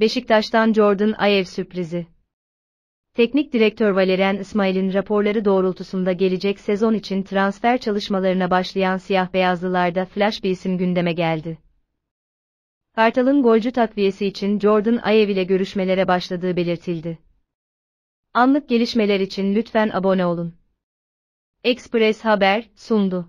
Beşiktaş'tan Jordan Ayev sürprizi. Teknik direktör Valerian İsmail'in raporları doğrultusunda gelecek sezon için transfer çalışmalarına başlayan siyah beyazlılarda flash bir isim gündeme geldi. Kartal'ın golcü takviyesi için Jordan Ayev ile görüşmelere başladığı belirtildi. Anlık gelişmeler için lütfen abone olun. Express Haber sundu.